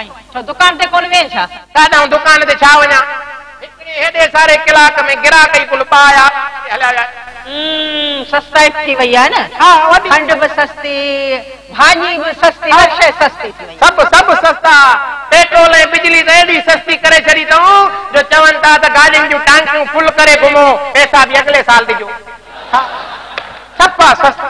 आई छो दुकान ते कोन वेह छा दादा दुकान ते छा वञा हिकड़े हेॾे सारे कलाक में गिराक ई कुल पाया हलाया सस्ताई थी वई आहे न हा खंड बि सस्ती भाॼी बि सस्ती हर शइ सस्ती थी वई सस्ता पेट्रोल ऐं बिजली त एॾी सस्ती करे छॾी अथऊं जो चवनि था त गाॾियुनि जूं टांकियूं फुल करे घुमो पैसा भी अगले साल ॾिजो सफ़ा सस्ता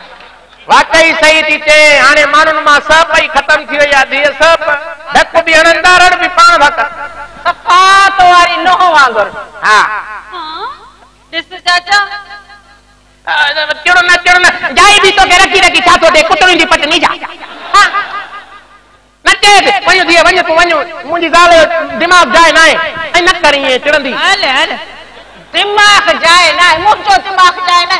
सही थी थिए हाणे माण्हुनि मां वई आहे मुंहिंजो दिमाग़ जाए न आहे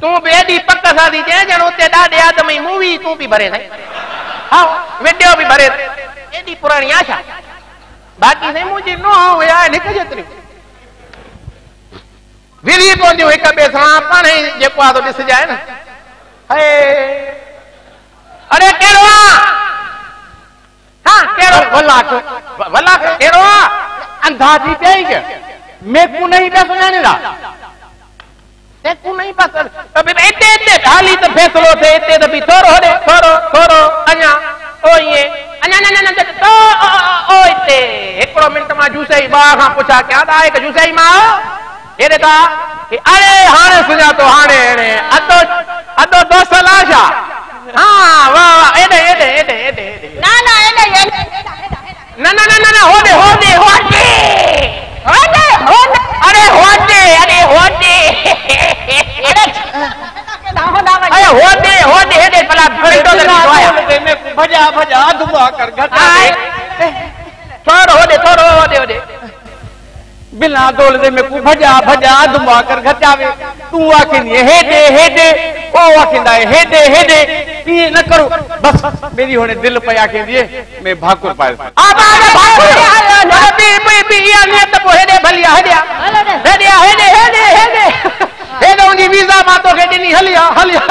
तूं बि हेॾी पक सां थी चई ॼण उते ॾाढे आदमी तूं बि भरे साईं विडियो बि भरे એડી પુરાણી આશા બાકી નહીં મુજી નો હોય આ નીકળી જતરી વીરી કોની હોય કબે સણા પણ જેકો આ તો ડિસ જાય ને હે અરે કેડવા હા કેડો વલાક વલાક કેડો અંધાજી કઈ કે મે કુ નહીં બેસો જાણીલા તે કુ નહીં પાસલ અબે એતે એતે હાલી તો ફેસલો છે એતે તો બી થોરો હોડે થોરો થોરો અયા ઓયે अञा न न न तो ओ इते हिकिड़ो मिंट मां जूसई ॿ खां हाँ पुछा क्या था हिकु जूसई मां हेॾे था अरे हाणे सुञातो हाणे हाणे अधो अधो दोस्त लाश आहे हा वाह वाह एॾे एॾे एॾे एॾे न न एॾे एॾे न न न न न होॾे होॾे होॾे होॾे होॾे अरे होॾे अरे होॾे अरे होॾे होॾे हेॾे भला भजा भजा दुआ कर घटा दे दे थोड़ो दे दे बिना डोल दे में को भजा भजा दुआ कर घटावे तू आके आखिन हे दे हे दे ओ आके ना हे दे हे दे ये न करो बस मेरी होने दिल पे आके दिए मैं भाकुर पाए आ आगे भाकुर नबी पे भी या ने तो हे दे भलिया हे दे हे दे हे दे हे दे हे दे हे दो नी वीजा मा तो के दिनी हलिया हलिया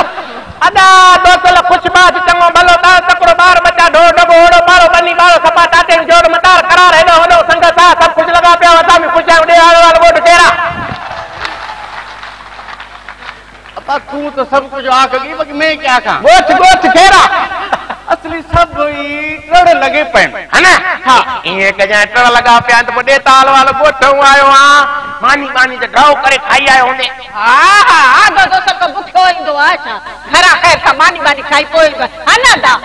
अदा तो दोसल कुछ बात चंगो भलो डबो डबो ओड़ो पारो बनी बारो सपा टाटेन जोड़ मतार करार हेडो होडो संग सा सब कुछ लगा पे वता में पूछा उडे आलो वाल गोड टेरा अपा तू तो सब कुछ आ गई बक मैं क्या का गोठ गोठ टेरा असली सब टड़ लगे पे है ना हां ये कजा टड़ लगा पे तो बड़े ताल वाल गोठो आयो हां मानी मानी जे गाव करे खाई आयो ने हां हां तो सब भूखो इंदो आ खरा खैर का मानी मानी खाई पोई है ना दा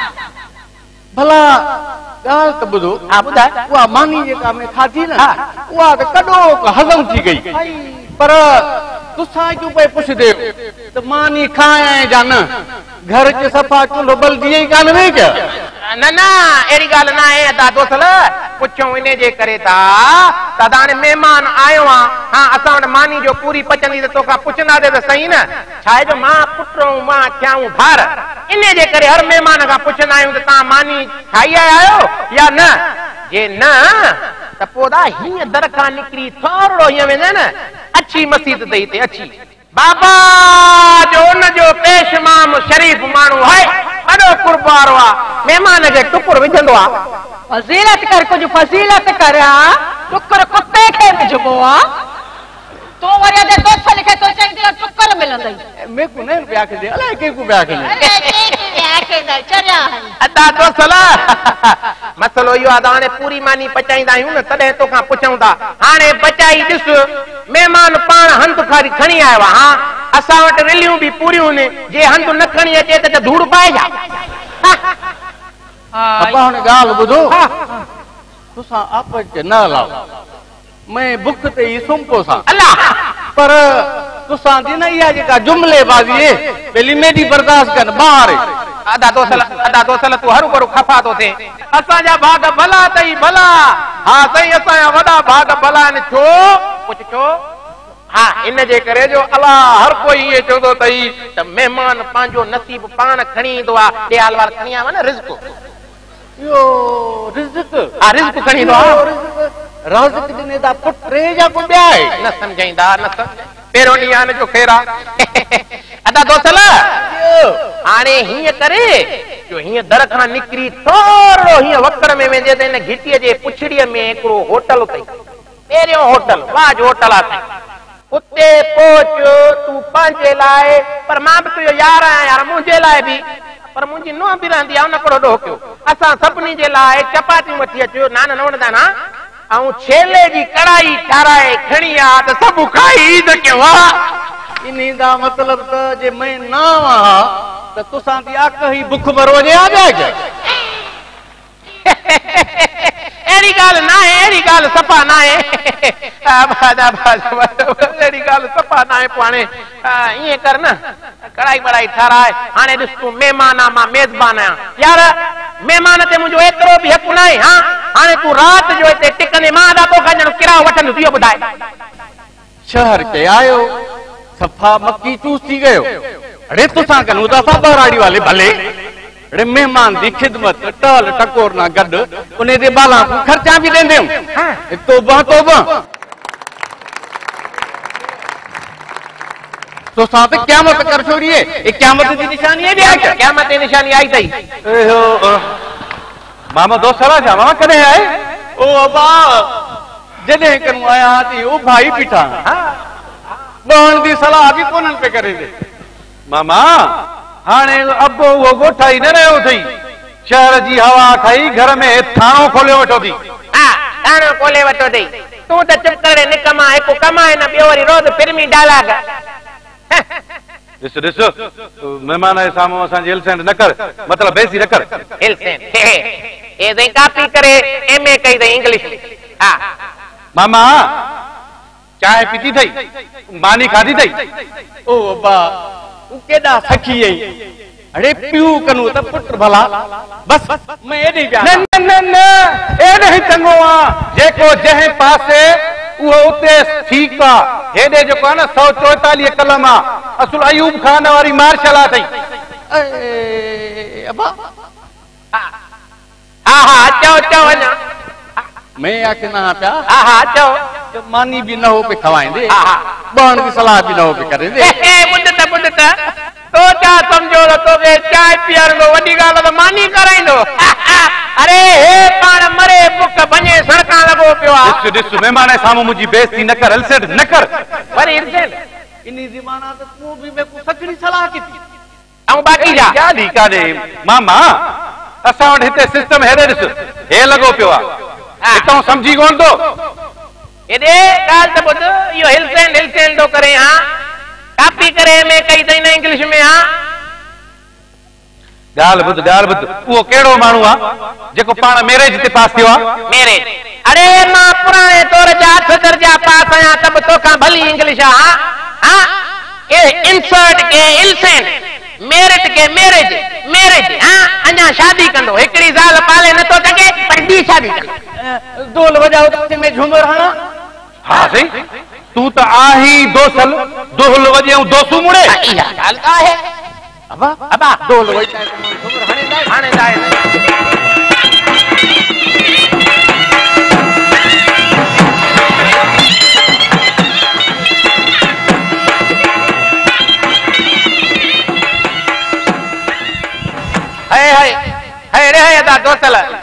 भला मानी जेका खाधी न उहा त कॾो हज़म थी कई पर मानी खायां घर ई इन जे करे त हाणे महिमान आयो आहे हा असां वटि मानी जो पूरी पचंदी त तोखां पुछंदासीं त सही न छा पुट मां खाऊं भार इन जे करे हर महिमान खां पुछंदा आहियूं त तव्हां मानी खाई आया आहियो या न त पोइ दादा हीअं दरखा निकिरी थोरो हीअं वेंदा न अछी मसीद ताईं हिते अची बाबा जो जो पेशमाम शरीफ़ माण्हू आहे ॾाढो कुरब वारो आहे महिमान खे टुकुर विझंदो आहे मसलो इहो आहे त हाणे पूरी मानी पचाईंदा आहियूं न तॾहिं तोखां पुछूं था हाणे पचाई ॾिस महिमान पाण हंध खारी खणी आयो आहे हा असां वटि रिलियूं बि पूरियूं जे हंध न खणी अचे त महिमान पंहिंजो नसीब पाण खणी ईंदो आहे हाणे हीअं करे हीअं दर खां निकिरी थोरो हीअं वकर में वेंदे त हिन घिटीअ जे पुछड़ीअ में हिकिड़ो होटल अथई पहिरियों होटल मां जोटल आहे पंहिंजे लाइ पर मां बि तुंहिंजो यार आहियां मुंहिंजे लाइ बि पर मुंहिंजी नुंहुं बि रहंदी आहे असां सभिनी जे लाइ चपातियूं वठी अचो नान छेले जी कढ़ाई ठाराए खणी आहे त सभु खाई मतिलबु ईअं कर न कढ़ाई वढ़ाई ठाराए हाणे ॾिस तूं मां मेज़बान आहियां यार महिमान ते मुंहिंजो एतिरो बि हक़ु न आहे हा हाणे तूं राति जो हिते टिकंदे मां किरायो वठंदुसि इहो ॿुधाए शहर ते आयो सफ़ा मकी चूस थी वियो भले रे मेहमान दी खिदमत टाल टकोर ना गड उने दे बाला को खर्चा भी देंदे हां तौबा तौबा तो साथ क्यामत कर छोरी है ये क्यामत दी निशानी है भी आई क्यामत दी निशानी आई थई ओहो मामा दो सारा जा मामा कदे आए ओ बा जदे कनु आया ती ओ भाई पिठा हां हाँ। बाण दी सलाह भी कोनन पे करे दे मामा हाणे अबो उहो शहर जी खाई घर में साम्हूं असांजी मामा चांहि पीती अथई मानी खाधी अथई जेको जंहिं पासे उहो सौ चोएतालीह कलम आहे मानी भी न हो छा समझो तो तो के चाय पीअण को वडी मानी कराइदो अरे हे पाण मरे बुक बने सरका लगो पियो आ दिस दिस मेहमान है सामू मुजी न कर हलसेट न कर पर इरसे इनी जमाना तो तू भी बेकु सचरी सलाह की थी बाकी जा क्या दी का दे मामा असो हते सिस्टम हेरे दिस हे लगो पियो आ इतो समझी कोन तो एदे काल त हिलसेन हिलसेन करे कापी करे में कई तई ना इंग्लिश में हां गाल बुद गाल बुद वो केडो मानू आ जेको पाण मैरिज ते पास थियो आ मेरे अरे मां पुराने तोर जा हाथ कर जा पास आ तब तो का भली इंग्लिश आ हां ए इंसर्ट ए इलसेन मेरिट के मैरिज मैरिज हां अन्या शादी कंदो एकड़ी जाल पाले न तो जगे पर बी शादी कर दोल वजा उठ तू तो आ दोसल दो सल दो वजे दो सू मुड़े है अबा अबा दो हाने दाए है है है रे है दा दोसल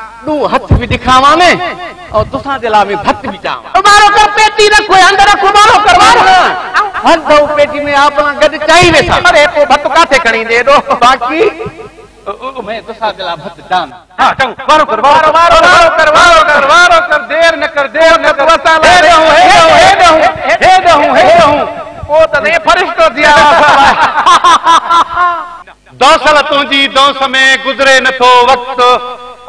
दू हथ भी दिखावा में और दूसरा दिला में भक्त भी चावा कर पेटी रखो अंदर रखो मारो करवा हाँ, हाँ। हर दो पेटी में आपना गद चाहिए वे अरे को भक्त काथे कणी दे दो बाकी मैं दूसरा दिला भक्त जान हां मारो कर मारो मारो मारो कर मारो कर देर न कर देर न कर वसा ले दे हूं हे दे हे दे हे दे हे दे हूं ओ त तो फरिश्तो दिया दौसल तुझी दौस में गुजरे न थो वक्त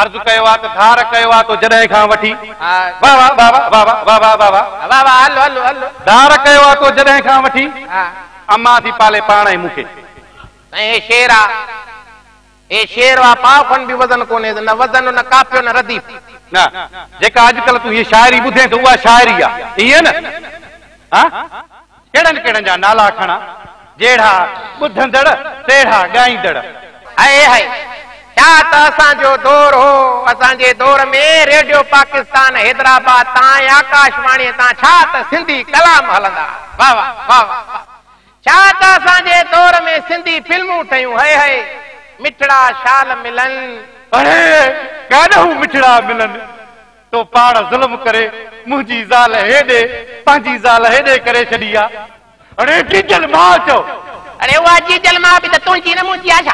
अर्ज़ कयो आहे त धार कयो आहे मूंखे जेका अॼुकल्ह तूं हीअ शायरी ॿुधे थो उहा शायरी आहे न कहिड़नि कहिड़नि जा नाला खणा जहिड़ा ॿुधंदड़ छा त असांजो दौरु हो असांजे दौर में रेडियो पाकिस्तान हैदराबाद तां आकाशवाणीअ तां छा त सिंधी कलाम हलंदा दौर में पाण ज़ुल्म करे मुंहिंजी ज़ाल हेॾे पंहिंजी ज़ाल हेॾे करे छॾी आहे मुंहिंजी